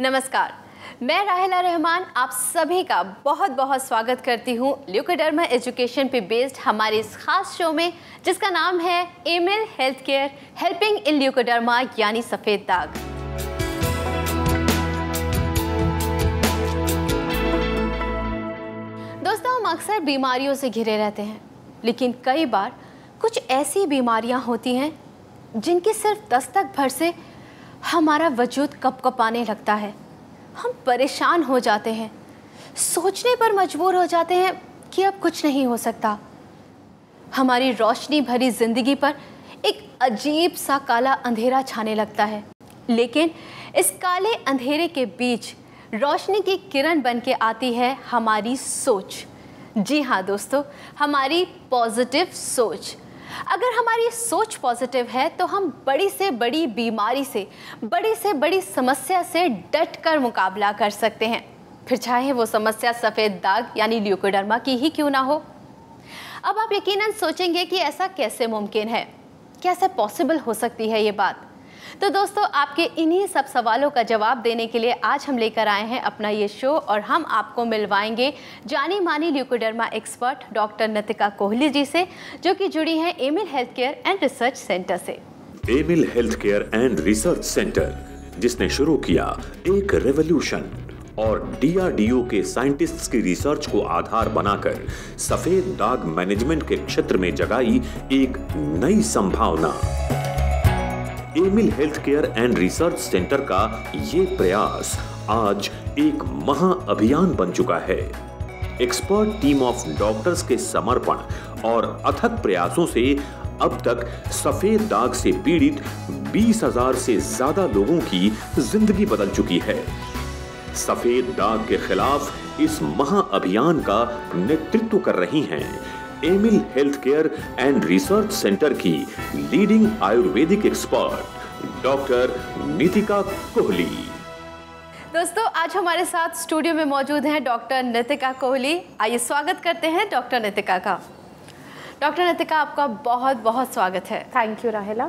नमस्कार। मैं राहिला रहमान, आप सभी का बहुत बहुत स्वागत करती हूँ ल्यूकोडर्मा एजुकेशन पे बेस्ड हमारे इस खास शो में, जिसका नाम है Amil health care helping in leucoderma यानी सफ़ेद दाग। दोस्तों, हम अक्सर बीमारियों से घिरे रहते हैं, लेकिन कई बार कुछ ऐसी बीमारियाँ होती हैं, जिनकी सिर्फ़ दस्तक भर से हमारा वजूद कपकपाने लगता है। हम परेशान हो जाते हैं। सोचने पर मजबूर हो जाते हैं कि अब कुछ नहीं हो सकता। हमारी रोशनी भरी ज़िंदगी पर एक अजीब सा काला अंधेरा छाने लगता है। लेकिन इस काले अंधेरे के बीच रोशनी की किरण बन के आती है हमारी सोच। जी हाँ दोस्तों, हमारी पॉजिटिव सोच। अगर हमारी सोच पॉजिटिव है तो हम बड़ी से बड़ी बीमारी से, बड़ी से बड़ी समस्या से डट कर मुकाबला कर सकते हैं। फिर चाहे वो समस्या सफ़ेद दाग यानी ल्यूकोडर्मा की ही क्यों ना हो। अब आप यकीनन सोचेंगे कि ऐसा कैसे मुमकिन है? कैसे पॉसिबल हो सकती है ये बात? तो दोस्तों, आपके इन्हीं सब सवालों का जवाब देने के लिए आज हम लेकर आए हैं अपना ये शो और हम आपको मिलवाएँगे जानी मानी leucoderma expert doctor Natika Kohli ji से, जो कि जुड़ी हैं Amil health care and research centre से। Amil health care and research centre जिसने शुरू किया एक रेवोल्यूशन और डीआरडीओ के साइंटिस्ट्स की रिसर्च को आधार बनाकर सफ़ेद दाग मैनेजमेंट के क्षेत्र में जगाई एक नई संभावना। Amil health care and research centre का ये प्रयास आज एक महा अभियान बन चुका है। एक्सपर्ट टीम ऑफ़ डॉक्टर्स के समर्पण और अथक प्रयासों से अब तक सफ़ेद दाग से पीड़ित बीस हज़ार से ज़्यादा लोगों की ज़िंदगी बदल चुकी है। सफ़ेद दाग के खिलाफ इस महा अभियान का नेतृत्व कर रही हैं Amil health care and research centre की leading ayurvedic expert doctor Nitika Kohli दोस्तों आज हमारे साथ स्टूडियो में मौजूद हैं डॉक्टर नितिका कोहली आइए स्वागत करते हैं डॉक्टर नितिका का। डॉक्टर नितिका आपका बहुत बहुत स्वागत है। थैंक यू राहिला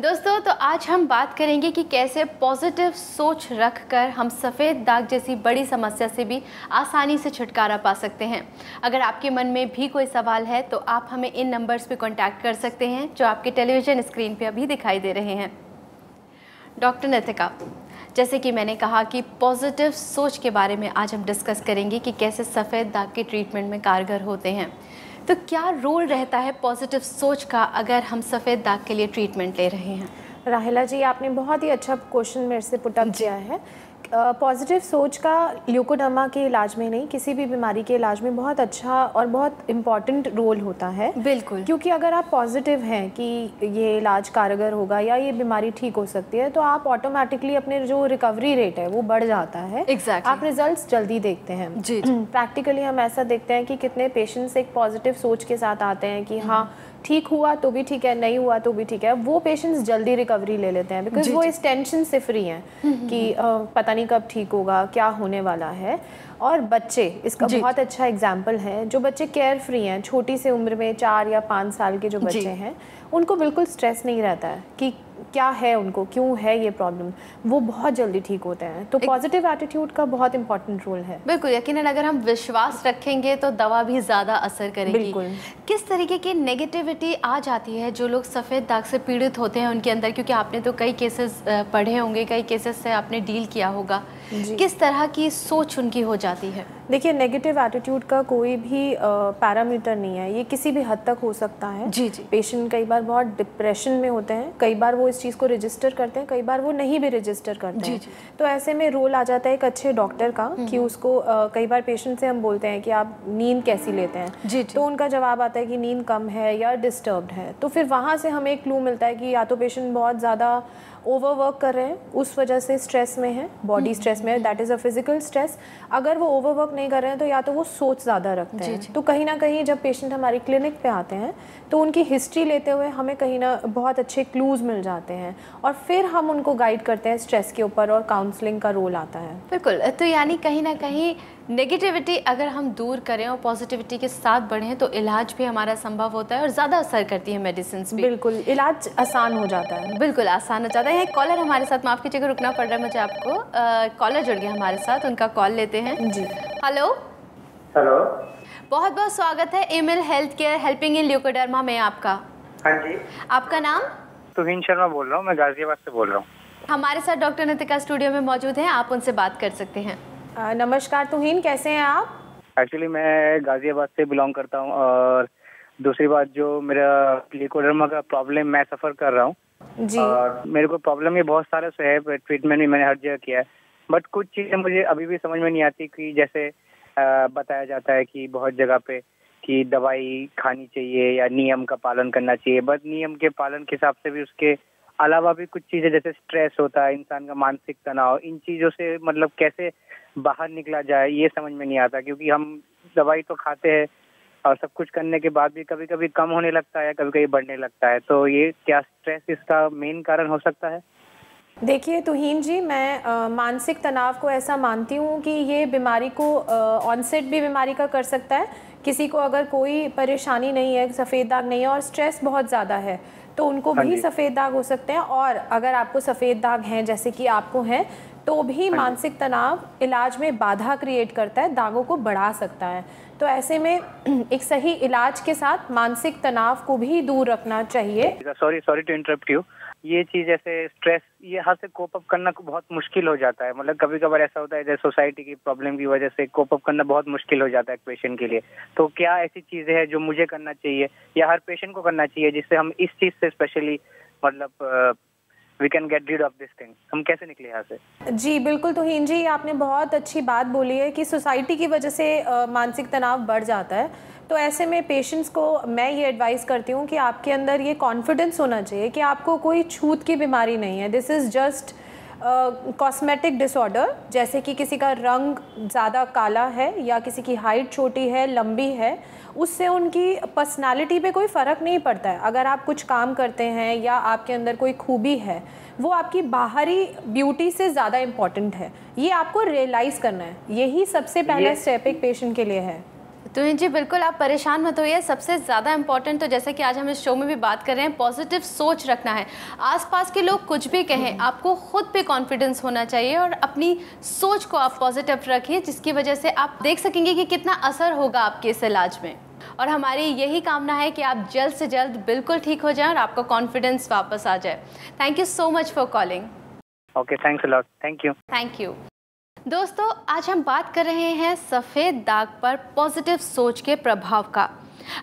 दोस्तों तो आज हम बात करेंगे कि कैसे पॉजिटिव सोच रख कर हम सफ़ेद दाग जैसी बड़ी समस्या से भी आसानी से छुटकारा पा सकते हैं। अगर आपके मन में भी कोई सवाल है तो आप हमें इन नंबर्स पे कांटेक्ट कर सकते हैं, जो आपके टेलीविज़न स्क्रीन पे अभी दिखाई दे रहे हैं। डॉक्टर नतिका जैसे कि मैंने कहा कि पॉजिटिव सोच के बारे में आज हम डिस्कस करेंगे कि कैसे सफ़ेद दाग के ट्रीटमेंट में कारगर होते हैं। तो क्या रोल रहता है पॉजिटिव सोच का अगर हम सफ़ेद दाग के लिए ट्रीटमेंट ले रहे हैं? राहिला जी आपने बहुत ही अच्छा क्वेश्चन मेरे से पुटअप किया है। पॉजिटिव सोच का ल्यूकोडर्मा के इलाज में नहीं किसी भी बीमारी के इलाज में बहुत अच्छा और बहुत इंपॉर्टेंट रोल होता है। बिल्कुल। क्योंकि अगर आप पॉजिटिव हैं कि ये इलाज कारगर होगा या ये बीमारी ठीक हो सकती है तो आप ऑटोमेटिकली अपने जो रिकवरी रेट है वो बढ़ जाता है। Exactly. आप रिज़ल्ट जल्दी देखते हैं। जी प्रैक्टिकली हम ऐसा देखते हैं कि कितने पेशेंट्स एक पॉजिटिव सोच के साथ आते हैं कि हाँ ठीक हुआ तो भी ठीक है नहीं हुआ तो भी ठीक है। वो पेशेंट्स जल्दी रिकवरी ले लेते हैं बिकॉज़ वो इस टेंशन से फ्री हैं कि आ, पता नहीं कब ठीक होगा क्या होने वाला है। और बच्चे इसका बहुत अच्छा एग्ज़ाम्पल है जो बच्चे केयर फ्री हैं छोटी सी उम्र में चार या पाँच साल के जो बच्चे हैं उनको बिल्कुल स्ट्रेस नहीं रहता है कि क्या है उनको क्यों है ये प्रॉब्लम वो बहुत जल्दी ठीक होते हैं। तो पॉजिटिव एटीट्यूड का बहुत इंपॉर्टेंट रोल है। बिल्कुल यकीन अगर हम विश्वास रखेंगे तो दवा भी ज़्यादा असर करेगी। बिल्कुल। किस तरीके की नेगेटिविटी आ जाती है जो लोग सफ़ेद दाग से पीड़ित होते हैं उनके अंदर? क्योंकि आपने तो कई केसेस पढ़े होंगे कई केसेस से आपने डील किया होगा। किस तरह की सोच उनकी हो जाती है? देखिए नेगेटिव एटीट्यूड का कोई भी पैरामीटर नहीं है। ये किसी भी हद तक हो सकता है। जी जी। पेशेंट कई बार बहुत डिप्रेशन में होते हैं। कई बार वो इस चीज़ को रजिस्टर करते हैं कई बार वो नहीं भी रजिस्टर करते जी, हैं जी. तो ऐसे में रोल आ जाता है एक अच्छे डॉक्टर का कि उसको आ, कई बार पेशेंट से हम बोलते हैं कि आप नींद कैसी लेते हैं जी, जी. तो उनका जवाब आता है कि नींद कम है या डिस्टर्ब है तो फिर वहाँ से हमें एक क्लू मिलता है कि या तो पेशेंट बहुत ज़्यादा ओवरवर्क कर रहे हैं उस वजह से स्ट्रेस में है बॉडी स्ट्रेस में है that is a physical stress अगर वो ओवरवर्क नहीं कर रहे हैं तो या तो वो सोच ज़्यादा रखते हैं। तो कहीं ना कहीं जब पेशेंट हमारी क्लिनिक पे आते हैं तो उनकी हिस्ट्री लेते हुए हमें कहीं ना बहुत अच्छे क्लूज़ मिल जाते हैं और फिर हम उनको गाइड करते हैं स्ट्रेस के ऊपर और काउंसलिंग का रोल आता है। बिल्कुल तो यानी कहीं ना कहीं नेगेटिविटी अगर हम दूर करें और पॉजिटिविटी के साथ बढ़ें तो इलाज भी हमारा संभव होता है और ज़्यादा असर करती है मेडिसिन भी। बिल्कुल इलाज आसान हो जाता है। बिल्कुल आसान हो जाता है। कॉलर हमारे साथ माफ़ कीजिएगा रुकना पड़ रहा है मुझे आपको कॉलर जुड़ गया हमारे साथ उनका कॉल लेते हैं। जी। हेलो हेलो बहुत बहुत स्वागत है Amil health care helping in leucoderma में आपका। हाँ जी। आपका नाम? तुहिन शर्मा बोल रहा हूँ मैं गाजियाबाद से बोल रहा हूँ। हमारे साथ डॉक्टर नितिका स्टूडियो में मौजूद हैं आप उनसे बात कर सकते हैं। नमस्कार तुहिन कैसे हैं आप? एक्चुअली मैं गाजियाबाद से बिलोंग करता हूँ और दूसरी बात जो मेरा लिकोडर्मा का प्रॉब्लम मैं सफ़र कर रहा हूँ। जी। और मेरे को प्रॉब्लम ये बहुत सारे से है ट्रीटमेंट भी मैंने हर जगह किया है। बट कुछ चीज़ें मुझे अभी भी समझ में नहीं आती कि जैसे अ, बताया जाता है कि बहुत जगह पे कि दवाई खानी चाहिए या नियम का पालन करना चाहिए। बट नियम के पालन के हिसाब से भी उसके अलावा भी कुछ चीज़ें, जैसे स्ट्रेस होता है, इंसान का मानसिक तनाव, इन चीज़ों से मतलब कैसे बाहर निकला जाए, ये समझ में नहीं आता, क्योंकि हम दवाई तो खाते हैं और सब कुछ करने के बाद भी कभी कभी कम होने लगता है कभी कभी बढ़ने लगता है। तो ये क्या स्ट्रेस इसका मेन कारण हो सकता है? देखिए, तुहीन जी, मैं मानसिक तनाव को ऐसा मानती हूँ कि ये बीमारी को ऑनसेट भी बीमारी का कर सकता है। किसी को अगर कोई परेशानी नहीं है, सफ़ेद दाग नहीं है और स्ट्रेस बहुत ज़्यादा है तो उनको हाँ भी सफ़ेद दाग हो सकते हैं और अगर आपको सफ़ेद दाग हैं जैसे कि आपको हैं तो भी मानसिक तनाव इलाज में बाधा क्रिएट करता है दागों को बढ़ा सकता है। तो ऐसे में एक सही इलाज के साथ मानसिक तनाव को भी दूर रखना चाहिए। Sorry sorry to interrupt you ये चीज़ ऐसे स्ट्रेस ये हर से कोप अप करना बहुत मुश्किल हो जाता है। मतलब कभी कभार ऐसा होता है, जैसे सोसाइटी की प्रॉब्लम की वजह से कोप अप करना बहुत मुश्किल हो जाता है पेशेंट के लिए। तो क्या ऐसी चीज़ें हैं जो मुझे करना चाहिए या हर पेशेंट को करना चाहिए जिससे हम इस चीज़ से स्पेशली मतलब we can get rid of this thing हम कैसे निकले यहाँ से? जी, बिल्कुल तुहीन जी, आपने बहुत अच्छी बात बोली है कि सोसाइटी की वजह से मानसिक तनाव बढ़ जाता है। तो ऐसे में पेशेंट्स को मैं ये एडवाइस करती हूँ कि आपके अंदर ये कॉन्फिडेंस होना चाहिए कि आपको कोई छूत की बीमारी नहीं है। This is just cosmetic disorder जैसे कि किसी का रंग ज़्यादा काला है या किसी की हाइट छोटी है लंबी है उससे उनकी पर्सनालिटी पे कोई फ़र्क नहीं पड़ता है। अगर आप कुछ काम करते हैं या आपके अंदर कोई खूबी है वो आपकी बाहरी ब्यूटी से ज़्यादा इंपॉर्टेंट है। ये आपको रियलाइज़ करना है। यही सबसे पहला स्टेप एक पेशेंट के लिए है। तो जी बिल्कुल आप परेशान मत होइए। सबसे ज़्यादा इम्पोर्टेंट तो जैसे कि आज हम इस शो में भी बात कर रहे हैं पॉजिटिव सोच रखना है। आसपास के लोग कुछ भी कहें आपको खुद पे कॉन्फिडेंस होना चाहिए और अपनी सोच को आप पॉजिटिव रखिए जिसकी वजह से आप देख सकेंगे कि कितना असर होगा आपके इस इलाज में। और हमारी यही कामना है कि आप जल्द से जल्द बिल्कुल ठीक हो जाएँ और आपका कॉन्फिडेंस वापस आ जाए। Thank you so much for calling okay thanks lot thank you thank you दोस्तों, आज हम बात कर रहे हैं सफ़ेद दाग पर पॉजिटिव सोच के प्रभाव का।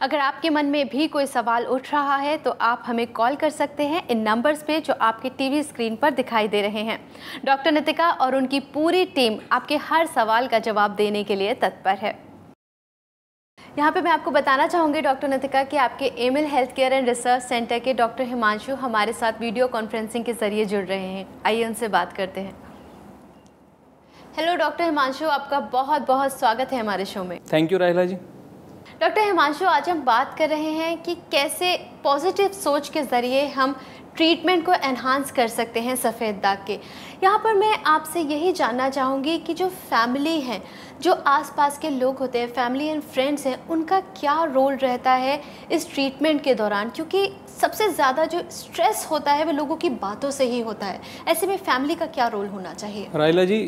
अगर आपके मन में भी कोई सवाल उठ रहा है तो आप हमें कॉल कर सकते हैं इन नंबर्स पे जो आपके टीवी स्क्रीन पर दिखाई दे रहे हैं। डॉक्टर नितिका और उनकी पूरी टीम आपके हर सवाल का जवाब देने के लिए तत्पर है। यहाँ पे मैं आपको बताना चाहूँगी डॉक्टर नितिका कि आपके Amil health care and research centre के डॉक्टर हिमांशु हमारे साथ वीडियो कॉन्फ्रेंसिंग के ज़रिए जुड़ रहे हैं। आइए उनसे बात करते हैं। हेलो डॉक्टर हिमांशु आपका बहुत बहुत स्वागत है हमारे शो में। Thank you Rahila ji doctor Himanshu आज हम बात कर रहे हैं कि कैसे पॉजिटिव सोच के ज़रिए हम ट्रीटमेंट को एनहांस कर सकते हैं सफ़ेद दाग के। यहाँ पर मैं आपसे यही जानना चाहूँगी कि जो फैमिली हैं जो आसपास के लोग होते हैं फैमिली एंड फ्रेंड्स हैं उनका क्या रोल रहता है इस ट्रीटमेंट के दौरान? क्योंकि सबसे ज़्यादा जो स्ट्रेस होता है वो लोगों की बातों से ही होता है। ऐसे में फैमिली का क्या रोल होना चाहिए? राहिला जी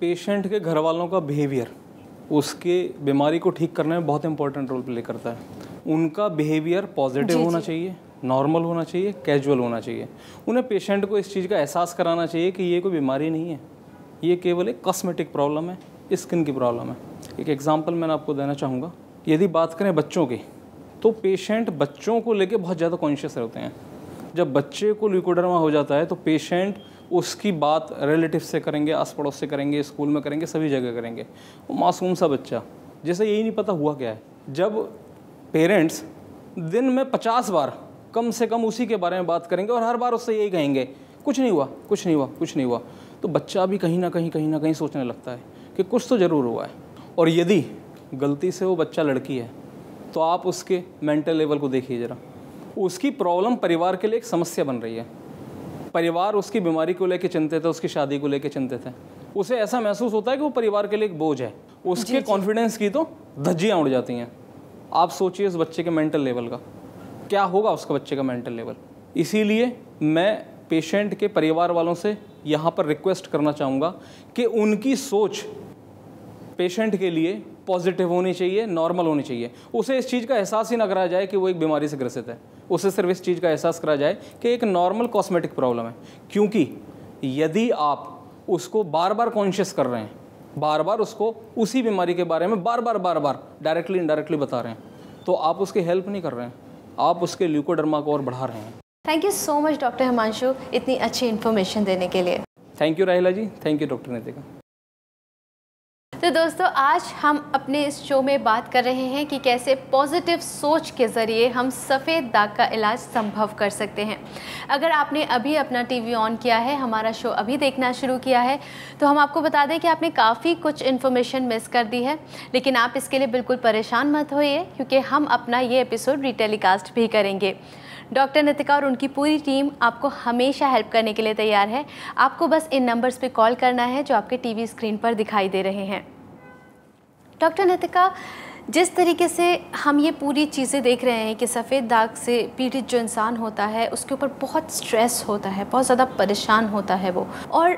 पेशेंट के घर वालों का बिहेवियर उसके बीमारी को ठीक करने में बहुत इंपॉर्टेंट रोल प्ले करता है। उनका बिहेवियर पॉजिटिव होना चाहिए नॉर्मल होना चाहिए कैजुअल होना चाहिए। उन्हें पेशेंट को इस चीज़ का एहसास कराना चाहिए कि ये कोई बीमारी नहीं है। ये केवल एक कॉस्मेटिक प्रॉब्लम है स्किन की प्रॉब्लम है। एक एग्ज़ाम्पल मैंने आपको देना चाहूँगा। यदि बात करें बच्चों की तो पेशेंट बच्चों को लेके बहुत ज़्यादा कॉन्शियस रहते हैं। जब बच्चे को ल्यूकोडर्मा हो जाता है तो पेशेंट उसकी बात रिलेटिव से करेंगे आस पड़ोस से करेंगे, स्कूल में करेंगे, सभी जगह करेंगे। वो मासूम सा बच्चा, जैसे यही नहीं पता हुआ क्या है। जब पेरेंट्स दिन में पचास बार, कम से कम उसी के बारे में बात करेंगे और हर बार उससे यही कहेंगे, कुछ नहीं हुआ, कुछ नहीं हुआ, कुछ नहीं हुआ। तो बच्चा भी कहीं ना कहीं कहीं ना कहीं सोचने लगता है कि कुछ तो ज़रूर हुआ है। और यदि गलती से वो बच्चा लड़की है तो आप उसके मेंटल लेवल को देखिए ज़रा। उसकी प्रॉब्लम परिवार के लिए एक समस्या बन रही है। परिवार उसकी बीमारी को लेकर चिंतित है उसकी शादी को लेकर चिंतित है। उसे ऐसा महसूस होता है कि वो परिवार के लिए एक बोझ है। उसके कॉन्फिडेंस की तो धज्जियाँ उड़ जाती हैं। आप सोचिए उस बच्चे के मेंटल लेवल का। क्या होगा उसका बच्चे का मेंटल लेवल इसीलिए मैं पेशेंट के परिवार वालों से यहाँ पर रिक्वेस्ट करना चाहूँगा कि उनकी सोच पेशेंट के लिए पॉजिटिव होनी चाहिए नॉर्मल होनी चाहिए। उसे इस चीज़ का एहसास ही ना कराया जाए कि वो एक बीमारी से ग्रसित है। उसे सिर्फ़ इस चीज़ का एहसास कराया जाए कि एक नॉर्मल कॉस्मेटिक प्रॉब्लम है। क्योंकि यदि आप उसको बार बार कॉन्शियस कर रहे हैं बार बार उसको उसी बीमारी के बारे में बार बार बार बार डायरेक्टली इनडायरेक्टली बता रहे हैं तो आप उसकी हेल्प नहीं कर रहे हैं। आप उसके ल्यूकोडर्मा को और बढ़ा रहे हैं। Thank you so much doctor Himanshu इतनी अच्छी इन्फॉर्मेशन देने के लिए। Thank you Rahila ji thank you doctor Nitika तो दोस्तों, आज हम अपने इस शो में बात कर रहे हैं कि कैसे पॉजिटिव सोच के ज़रिए हम सफ़ेद दाग का इलाज संभव कर सकते हैं। अगर आपने अभी अपना टीवी ऑन किया है, हमारा शो अभी देखना शुरू किया है तो हम आपको बता दें कि आपने काफ़ी कुछ इन्फॉर्मेशन मिस कर दी है। लेकिन आप इसके लिए बिल्कुल परेशान मत होइए, क्योंकि हम अपना ये एपिसोड रिटेलीकास्ट भी करेंगे। डॉक्टर नितिका और उनकी पूरी टीम आपको हमेशा हेल्प करने के लिए तैयार है। आपको बस इन नंबर्स पे कॉल करना है जो आपके टीवी स्क्रीन पर दिखाई दे रहे हैं। डॉक्टर नितिका, जिस तरीके से हम ये पूरी चीज़ें देख रहे हैं कि सफ़ेद दाग से पीड़ित जो इंसान होता है, उसके ऊपर बहुत स्ट्रेस होता है, बहुत ज़्यादा परेशान होता है वो। और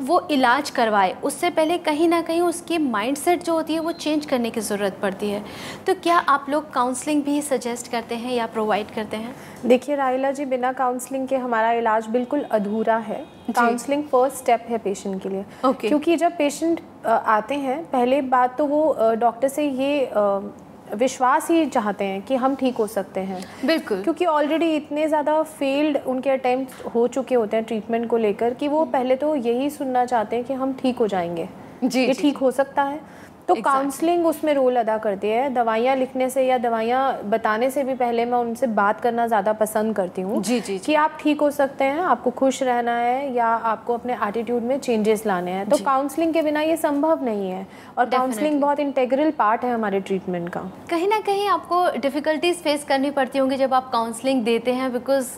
वो इलाज करवाए उससे पहले कहीं ना कहीं उसकी माइंडसेट जो होती है वो चेंज करने की ज़रूरत पड़ती है। तो क्या आप लोग काउंसलिंग भी सजेस्ट करते हैं या प्रोवाइड करते हैं? देखिए राहिला जी बिना काउंसलिंग के हमारा इलाज बिल्कुल अधूरा है। काउंसलिंग फ़र्स्ट स्टेप है पेशेंट के लिए। Okay. क्योंकि जब पेशेंट आते हैं पहले बात तो वो डॉक्टर से ये विश्वास ही चाहते हैं कि हम ठीक हो सकते हैं। बिल्कुल। क्योंकि ऑलरेडी इतने ज़्यादा फेल्ड उनके अटैम्प्ट हो चुके होते हैं ट्रीटमेंट को लेकर कि वो पहले तो यही सुनना चाहते हैं कि हम ठीक हो जाएँगे। जी ये ठीक हो सकता है। तो Exactly. काउंसलिंग उसमें रोल अदा करती है। दवाइयाँ लिखने से या दवाइयाँ बताने से भी पहले मैं उनसे बात करना ज़्यादा पसंद करती हूँ जी, जी, कि आप ठीक हो सकते हैं आपको खुश रहना है या आपको अपने एटीट्यूड में चेंजेस लाने हैं। तो काउंसलिंग के बिना ये संभव नहीं है और काउंसलिंग बहुत इंटेग्रल पार्ट है हमारे ट्रीटमेंट का। कहीं ना कहीं आपको डिफ़िकल्टीज फेस करनी पड़ती होंगी जब आप काउंसलिंग देते हैं बिकॉज़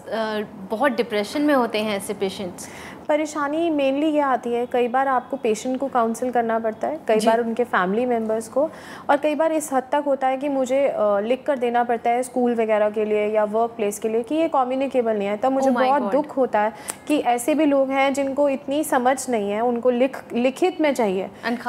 बहुत डिप्रेशन में होते हैं ऐसे पेशेंट्स परेशानी मेनली ये आती है कई बार आपको पेशेंट को काउंसिल करना पड़ता है कई बार उनके फैमिली मेंबर्स को और कई बार इस हद तक होता है कि मुझे लिख कर देना पड़ता है स्कूल वगैरह के लिए या वर्क प्लेस के लिए कि ये कम्युनिकेबल नहीं है। तब मुझे Oh बहुत दुख होता है कि ऐसे भी लोग हैं जिनको इतनी समझ नहीं है उनको लिख लिखित में चाहिए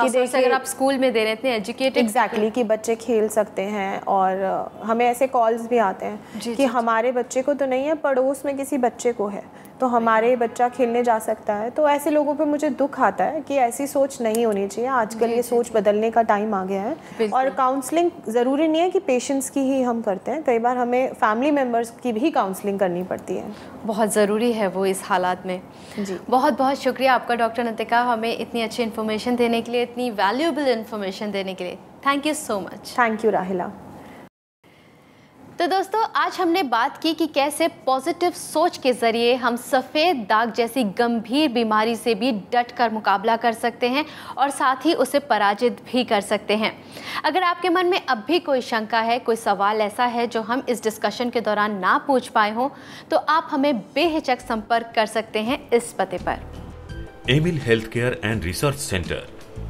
से अगर आप स्कूल में दे रहे इतने एजुकेटेड एग्जैक्टली कि बच्चे खेल सकते हैं और हमें ऐसे कॉल्स भी आते हैं कि हमारे बच्चे को तो नहीं है पड़ोस में किसी बच्चे को है। तो हमारे बच्चा खेलने जा सकता है। तो ऐसे लोगों पे मुझे दुख आता है कि ऐसी सोच नहीं होनी चाहिए। आजकल ये सोच बदलने का टाइम आ गया है। और काउंसलिंग ज़रूरी नहीं है कि पेशेंट्स की ही हम करते हैं। कई बार हमें फैमिली मेंबर्स की भी काउंसलिंग करनी पड़ती है। बहुत ज़रूरी है वो इस हालात में। जी। बहुत बहुत शुक्रिया आपका डॉक्टर नतिका हमें इतनी अच्छी इन्फॉर्मेशन देने के लिए इतनी वैल्यूएबल इन्फॉर्मेशन देने के लिए। Thank you so much thank you Rahila तो दोस्तों, आज हमने बात की कि कैसे पॉजिटिव सोच के ज़रिए हम सफ़ेद दाग जैसी गंभीर बीमारी से भी डट कर मुकाबला कर सकते हैं और साथ ही उसे पराजित भी कर सकते हैं। अगर आपके मन में अब भी कोई शंका है, कोई सवाल ऐसा है जो हम इस डिस्कशन के दौरान ना पूछ पाए हों तो आप हमें बेहिचक संपर्क कर सकते हैं इस पते पर। Amil health care and research centre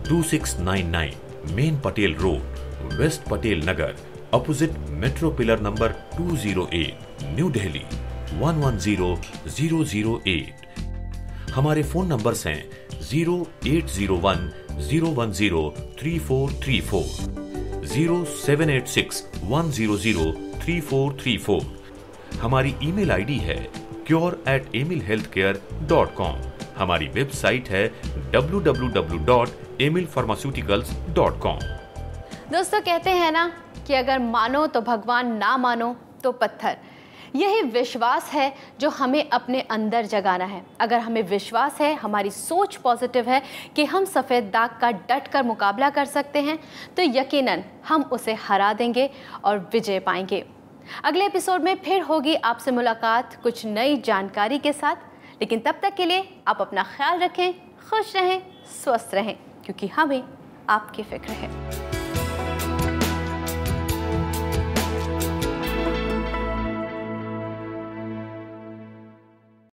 2699 main Patel road west Patel Nagar opposite metro pillar number 208 new Delhi 110008 हमारे फ़ोन नंबर्स हैं zero eight zero one zero one zero three four three four zero seven eight six one zero zero three four three four हमारी email ID है cure at Amil health care dot com हमारी website है W W W dot Amil pharmaceuticals dot com दोस्तों, कहते हैं ना कि अगर मानो तो भगवान, ना मानो तो पत्थर। यही विश्वास है जो हमें अपने अंदर जगाना है। अगर हमें विश्वास है, हमारी सोच पॉजिटिव है कि हम सफ़ेद दाग का डट कर मुकाबला कर सकते हैं तो यकीनन हम उसे हरा देंगे और विजय पाएँगे। अगले एपिसोड में फिर होगी आपसे मुलाकात कुछ नई जानकारी के साथ। लेकिन तब तक के लिए आप अपना ख्याल रखें, खुश रहें, स्वस्थ रहें, क्योंकि हमें आपकी फ़िक्र है।